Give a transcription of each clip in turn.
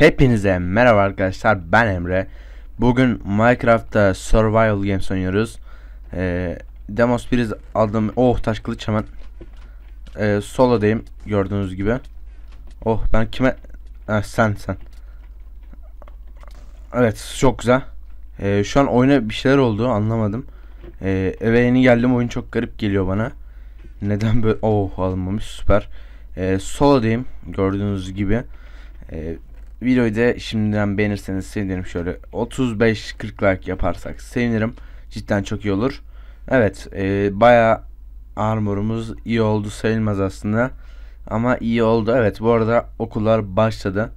Hepinize merhaba arkadaşlar ben Emre. Bugün Minecraft'ta Survival Games oynuyoruz. Ee, Demos biriz aldım. Oh taş kılıç hemen. Ee, Solo'dayım gördüğünüz gibi. Oh ben kime? Ha, Sen sen. Evet çok güzel. Ee, Şu an oyuna bir şeyler oldu anlamadım. Ee, Eve yeni geldim oyun çok garip geliyor bana. Neden böyle Oh alınmamış süper. Ee, Solo'dayım gördüğünüz gibi. Ee, Videoyu da şimdiden beğenirseniz sevinirim. Şöyle 35-40 like yaparsak sevinirim. Cidden çok iyi olur. Evet e, baya armorumuz iyi oldu sayılmaz aslında. Ama iyi oldu. Evet bu arada okullar başladı.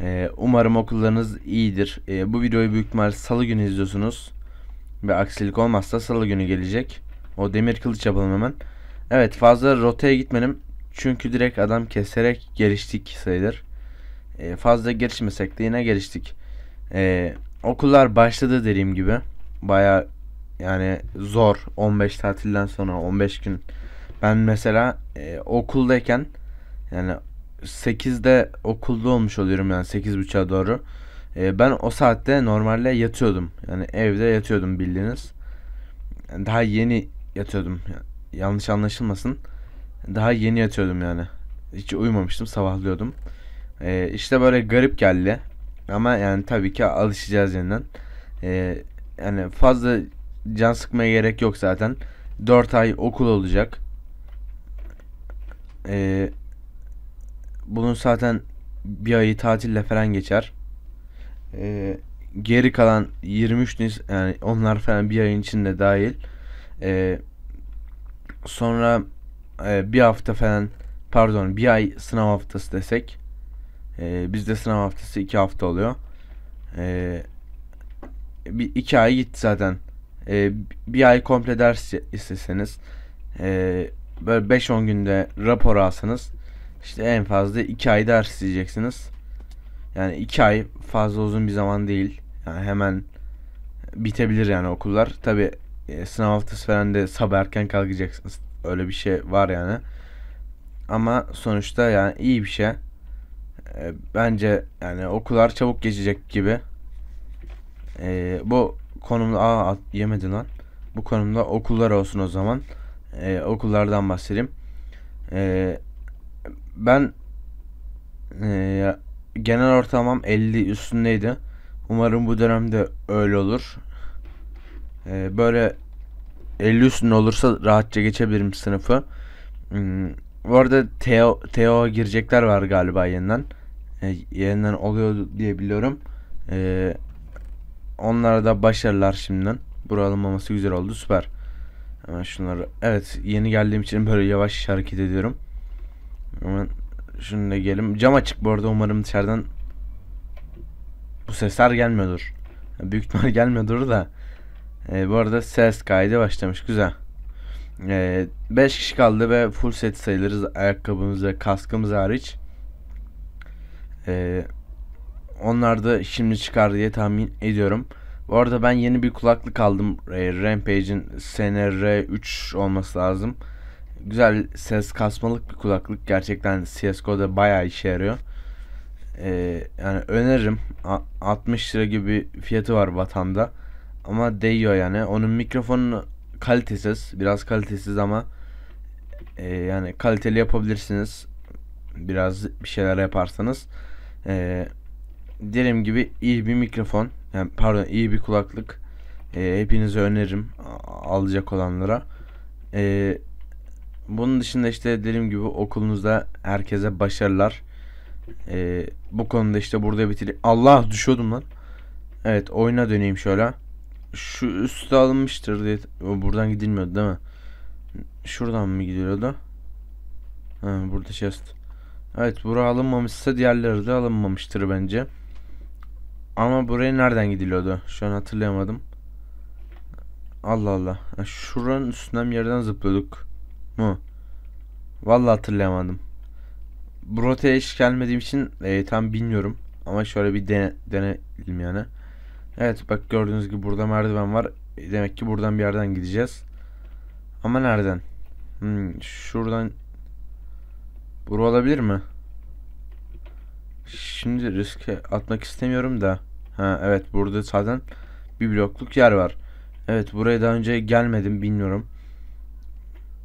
E, umarım okullarınız iyidir. E, bu videoyu büyük ihtimal salı günü izliyorsunuz. Ve aksilik olmazsa salı günü gelecek. O demir kılıç yapalım hemen. Evet fazla rotaya gitmedim. Çünkü direkt adam keserek geliştik sayılır e, fazla gelişmesek de yine geliştik. E, okullar başladı dediğim gibi. Baya yani zor 15 tatilden sonra 15 gün. Ben mesela e, okuldayken yani 8'de okulda olmuş oluyorum yani 8.30'a doğru. E, ben o saatte normalde yatıyordum. Yani evde yatıyordum bildiğiniz. Yani daha yeni yatıyordum. Yanlış anlaşılmasın. Daha yeni yatıyordum yani. Hiç uyumamıştım sabahlıyordum. Ee, işte böyle garip geldi. Ama yani tabii ki alışacağız yeniden. Ee, yani fazla can sıkmaya gerek yok zaten. 4 ay okul olacak. Ee, bunun zaten bir ayı tatille falan geçer. Ee, geri kalan 23 Nis yani onlar falan bir ayın içinde dahil. Ee, sonra e, bir hafta falan pardon bir ay sınav haftası desek ee, bizde sınav haftası iki hafta oluyor. Ee, bir iki ay gitti zaten. Ee, bir ay komple ders isteseniz e, böyle 5-10 günde rapor alsanız işte en fazla iki ay ders isteyeceksiniz. Yani iki ay fazla uzun bir zaman değil. Yani hemen bitebilir yani okullar. Tabi e, sınav haftası falan da sabah erken kalkacaksınız. Öyle bir şey var yani. Ama sonuçta yani iyi bir şey. E, bence yani okullar çabuk geçecek gibi. E, bu konumda aa yemedi lan. Bu konumda okullar olsun o zaman. E, okullardan bahsedeyim. E, ben e, genel ortalamam 50 üstündeydi. Umarım bu dönemde öyle olur. E, böyle 50 üstünde olursa rahatça geçebilirim sınıfı. Hmm, bu arada Teo, Teo girecekler var galiba yeniden e, yeniden oluyor diye biliyorum. E, onlara da başarılar şimdiden. Bura alınmaması güzel oldu. Süper. Hemen şunları. Evet yeni geldiğim için böyle yavaş hareket ediyorum. Hemen şunu da gelim. Cam açık bu arada umarım dışarıdan bu sesler gelmiyordur. Büyük ihtimal gelmiyordur da. E, bu arada ses kaydı başlamış. Güzel. 5 e, kişi kaldı ve full set sayılırız. Ayakkabımız ve kaskımız hariç. Ee, onlar da şimdi çıkar diye tahmin ediyorum. Bu arada ben yeni bir kulaklık aldım. E, Rampage'in SNR3 olması lazım. Güzel ses kasmalık bir kulaklık. Gerçekten CSGO'da bayağı işe yarıyor. Ee, yani öneririm. A 60 lira gibi fiyatı var vatanda. Ama değiyor yani. Onun mikrofonu kalitesiz. Biraz kalitesiz ama e, yani kaliteli yapabilirsiniz. Biraz bir şeyler yaparsanız. Ee, dediğim gibi iyi bir mikrofon. Yani pardon iyi bir kulaklık. Ee, hepinize öneririm alacak olanlara. Ee, bunun dışında işte dediğim gibi okulunuzda herkese başarılar. Ee, bu konuda işte burada bitir. Allah düşüyordum lan. Evet oyuna döneyim şöyle. Şu üstte alınmıştır diye. Buradan gidilmiyordu değil mi? Şuradan mı gidiyordu? Ha, burada chest. Evet bura alınmamışsa diğerleri de alınmamıştır bence. Ama buraya nereden gidiliyordu? Şu an hatırlayamadım. Allah Allah. şuranın üstünden yerden zıplıyorduk. Mu? Vallahi hatırlayamadım. Bu rotaya hiç gelmediğim için e, tam bilmiyorum. Ama şöyle bir dene, deneyelim yani. Evet bak gördüğünüz gibi burada merdiven var. Demek ki buradan bir yerden gideceğiz. Ama nereden? Hmm, şuradan Bura olabilir mi? Şimdi riske atmak istemiyorum da. Ha evet burada zaten bir blokluk yer var. Evet buraya daha önce gelmedim bilmiyorum.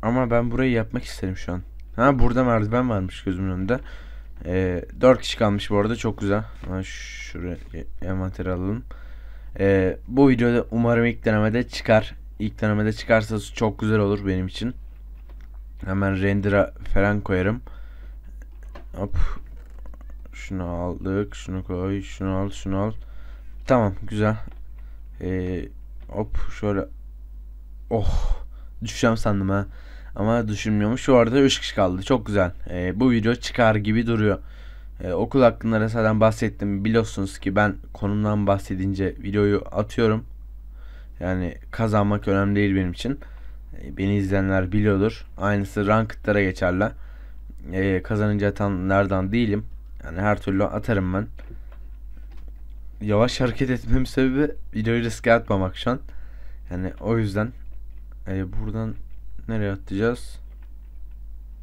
Ama ben burayı yapmak isterim şu an. Ha burada merdiven varmış gözümün önünde. Ee, 4 kişi kalmış bu arada çok güzel. Ha, şuraya envanter alalım. Ee, bu videoda umarım ilk denemede çıkar. İlk denemede çıkarsa çok güzel olur benim için. Hemen render'a falan koyarım. Hop. Şunu aldık. Şunu koy. Şunu al. Şunu al. Tamam güzel. Ee, hop şöyle. Oh. Düşeceğim sandım ha. Ama düşünmüyormuş. Şu arada 3 kişi kaldı. Çok güzel. Ee, bu video çıkar gibi duruyor. Ee, okul hakkında zaten bahsettim. Biliyorsunuz ki ben konumdan bahsedince videoyu atıyorum. Yani kazanmak önemli değil benim için. Ee, beni izleyenler biliyordur. Aynısı ranked'lara geçerli. Ee, kazanınca atanlardan değilim. Yani her türlü atarım ben. Yavaş hareket etmem sebebi videoyu riske atmamak şu an. Yani o yüzden e, buradan nereye atlayacağız?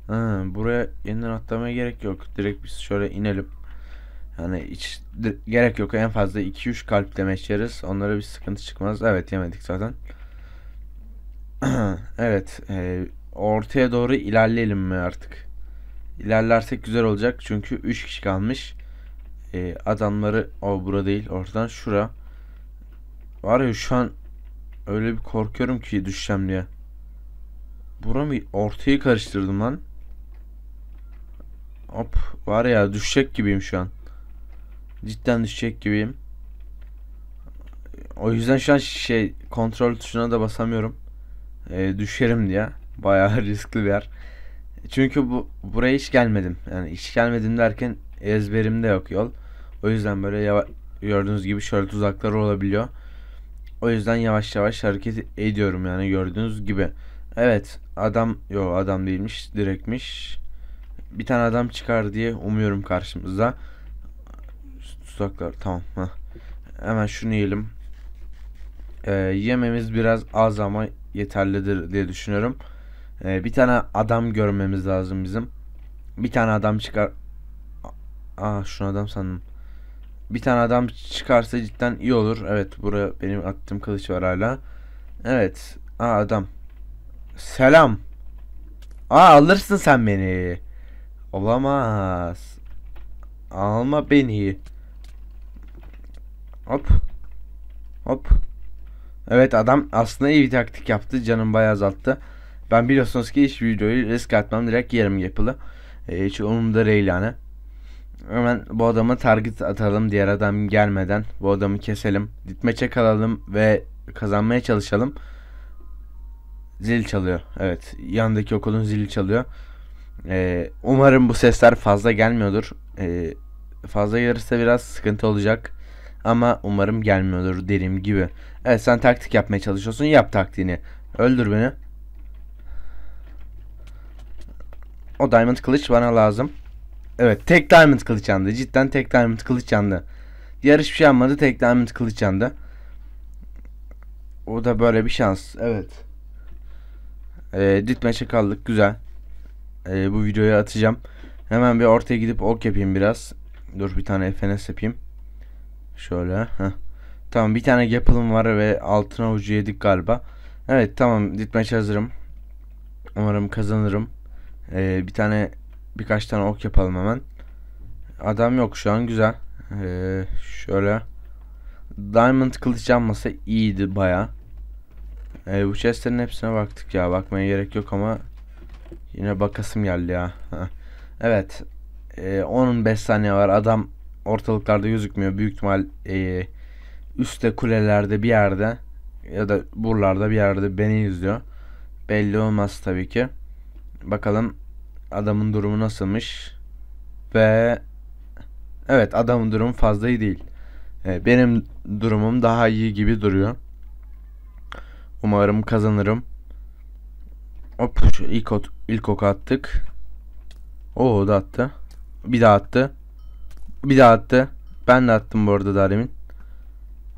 Ha, buraya yeniden atlamaya gerek yok. Direkt biz şöyle inelim. Yani hiç gerek yok. En fazla 2-3 kalp demeç yeriz. Onlara bir sıkıntı çıkmaz. Evet yemedik zaten. evet. E, ortaya doğru ilerleyelim mi artık? İlerlersek güzel olacak. Çünkü 3 kişi kalmış. E, adamları o bura değil. Oradan şura. Var ya şu an öyle bir korkuyorum ki düşeceğim diye. Buramı ortayı karıştırdım lan. Hop var ya düşecek gibiyim şu an. Cidden düşecek gibiyim. O yüzden şu an şey kontrol tuşuna da basamıyorum. Ee, düşerim diye. Bayağı riskli bir yer. Çünkü bu buraya hiç gelmedim. Yani hiç gelmedim derken ezberimde yok yol. O yüzden böyle gördüğünüz gibi şöyle tuzaklar olabiliyor. O yüzden yavaş yavaş hareket ediyorum yani gördüğünüz gibi. Evet adam yok adam değilmiş direktmiş. Bir tane adam çıkar diye umuyorum karşımızda. Tuzaklar tamam. Heh. Hemen şunu yiyelim. Ee, yememiz biraz az ama yeterlidir diye düşünüyorum. Ee, bir tane adam görmemiz lazım bizim. Bir tane adam çıkar. Aa şunu adam sandım. Bir tane adam çıkarsa cidden iyi olur. Evet buraya benim attığım kılıç var hala. Evet. Aa adam. Selam. Aa alırsın sen beni. Olamaz. Alma beni. Hop. Hop. Evet adam aslında iyi bir taktik yaptı. Canım bayağı azalttı. Ben biliyorsunuz ki hiç videoyu risk atmam. Direkt yerim yapılı. Ee, hiç umurumda değil yani. Hemen bu adamı target atalım diğer adam gelmeden. Bu adamı keselim. Ditmeçe kalalım ve kazanmaya çalışalım. Zil çalıyor. Evet. Yandaki okulun zili çalıyor. Ee, umarım bu sesler fazla gelmiyordur. Ee, fazla gelirse biraz sıkıntı olacak. Ama umarım gelmiyordur dediğim gibi. Evet sen taktik yapmaya çalışıyorsun. Yap taktiğini. Öldür beni. O diamond kılıç bana lazım. Evet tek diamond kılıç yandı. Cidden tek diamond kılıç yandı. Diğer hiçbir şey yanmadı. Tek diamond kılıç yandı. O da böyle bir şans. Evet. Ee, ditmeçe kaldık. Güzel. Ee, bu videoyu atacağım. Hemen bir ortaya gidip ok yapayım biraz. Dur bir tane FNS yapayım. Şöyle. Heh. Tamam bir tane yapılım var ve altına ucu yedik galiba. Evet tamam ditmeç hazırım. Umarım kazanırım. Ee, bir tane birkaç tane ok yapalım hemen. Adam yok şu an güzel. Ee, şöyle. Diamond kılıç yanmasa iyiydi baya. Ee, bu chestlerin hepsine baktık ya. Bakmaya gerek yok ama yine bakasım geldi ya. evet. Ee, onun 5 saniye var. Adam ortalıklarda gözükmüyor. Büyük ihtimal e, üstte kulelerde bir yerde ya da buralarda bir yerde beni izliyor. Belli olmaz tabii ki. Bakalım adamın durumu nasılmış. Ve evet adamın durumu fazla iyi değil. Ee, benim durumum daha iyi gibi duruyor. Umarım kazanırım. Hop ilk, ot, ilk oku attık. O da attı. Bir daha attı. Bir daha attı. Ben de attım bu arada daha demin.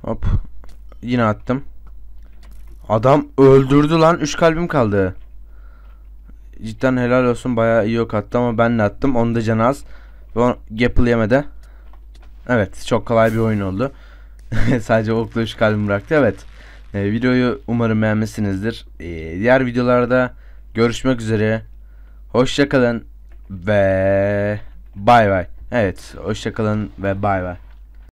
Hop. Yine attım. Adam öldürdü lan. 3 kalbim kaldı. Cidden helal olsun. Bayağı iyi ok attı ama ben de attım. Onu da canı az. Ve Gapple yemedi. Evet çok kolay bir oyun oldu. Sadece okla üç kalbim bıraktı. Evet. Ee, videoyu umarım beğenmişsinizdir. Ee, diğer videolarda görüşmek üzere. Hoşçakalın ve bay bay. Evet hoşçakalın ve bay bay.